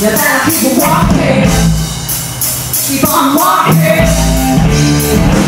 You better keep walking. Keep on walking.